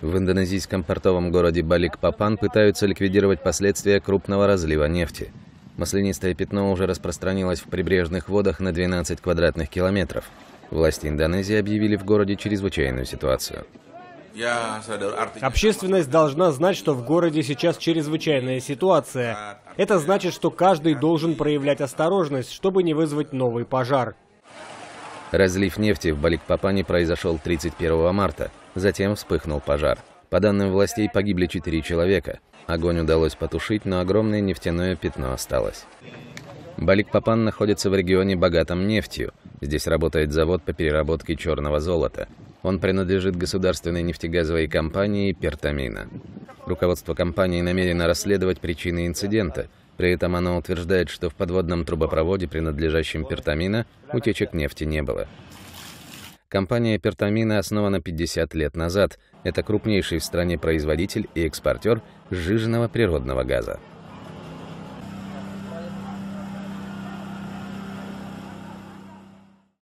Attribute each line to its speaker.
Speaker 1: В индонезийском портовом городе Балик-Папан пытаются ликвидировать последствия крупного разлива нефти. Маслянистое пятно уже распространилось в прибрежных водах на 12 квадратных километров. Власти Индонезии объявили в городе чрезвычайную ситуацию.
Speaker 2: Общественность должна знать, что в городе сейчас чрезвычайная ситуация. Это значит, что каждый должен проявлять осторожность, чтобы не вызвать новый пожар.
Speaker 1: Разлив нефти в Баликпапане произошел 31 марта. Затем вспыхнул пожар. По данным властей, погибли 4 человека. Огонь удалось потушить, но огромное нефтяное пятно осталось. Баликпапан находится в регионе, богатом нефтью. Здесь работает завод по переработке черного золота. Он принадлежит государственной нефтегазовой компании «Пертамина». Руководство компании намерено расследовать причины инцидента, при этом оно утверждает, что в подводном трубопроводе, принадлежащем Пертамина, утечек нефти не было. Компания Пертамина основана 50 лет назад. Это крупнейший в стране производитель и экспортер сжиженного природного газа.